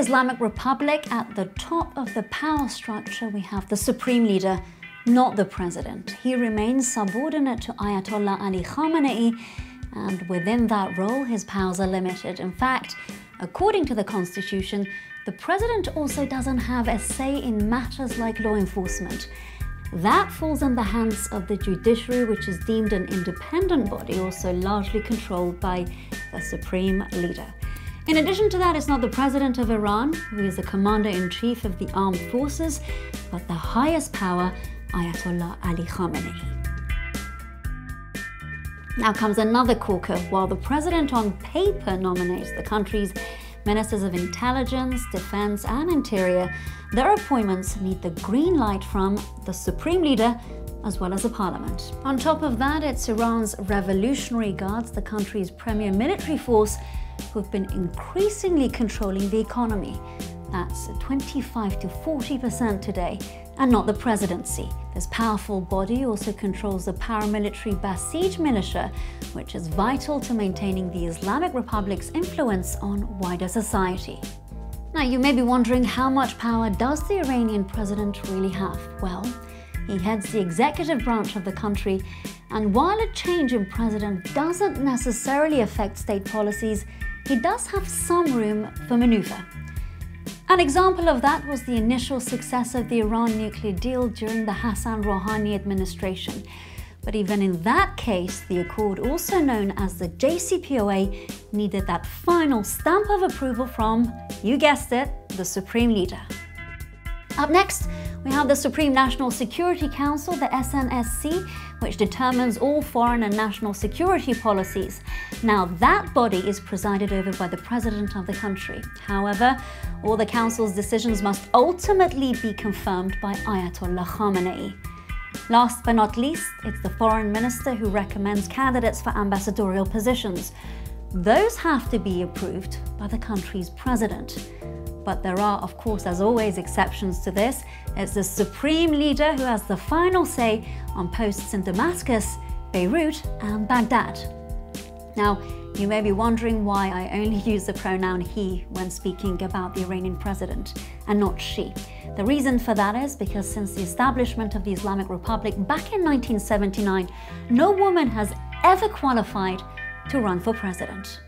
Islamic Republic, at the top of the power structure, we have the supreme leader, not the president. He remains subordinate to Ayatollah Ali Khamenei, and within that role, his powers are limited. In fact, according to the constitution, the president also doesn't have a say in matters like law enforcement. That falls in the hands of the judiciary, which is deemed an independent body, also largely controlled by the supreme leader. In addition to that, it's not the president of Iran, who is the commander in chief of the armed forces, but the highest power, Ayatollah Ali Khamenei. Now comes another corker. While the president on paper nominates the country's ministers of intelligence, defense, and interior, their appointments need the green light from the supreme leader as well as the parliament. On top of that, it's Iran's Revolutionary Guards, the country's premier military force, who've been increasingly controlling the economy. That's 25 to 40% today, and not the presidency. This powerful body also controls the paramilitary Basij militia, which is vital to maintaining the Islamic Republic's influence on wider society. Now, you may be wondering how much power does the Iranian president really have? Well, he heads the executive branch of the country, and while a change in president doesn't necessarily affect state policies, he does have some room for maneuver. An example of that was the initial success of the Iran nuclear deal during the Hassan Rouhani administration. But even in that case, the accord, also known as the JCPOA, needed that final stamp of approval from, you guessed it, the Supreme Leader. Up next, we have the Supreme National Security Council, the SNSC, which determines all foreign and national security policies. Now, that body is presided over by the president of the country. However, all the council's decisions must ultimately be confirmed by Ayatollah Khamenei. Last but not least, it's the foreign minister who recommends candidates for ambassadorial positions. Those have to be approved by the country's president. But there are, of course, as always, exceptions to this. It's the supreme leader who has the final say on posts in Damascus, Beirut, and Baghdad. Now, you may be wondering why I only use the pronoun he when speaking about the Iranian president and not she. The reason for that is because since the establishment of the Islamic Republic back in 1979, no woman has ever qualified to run for president.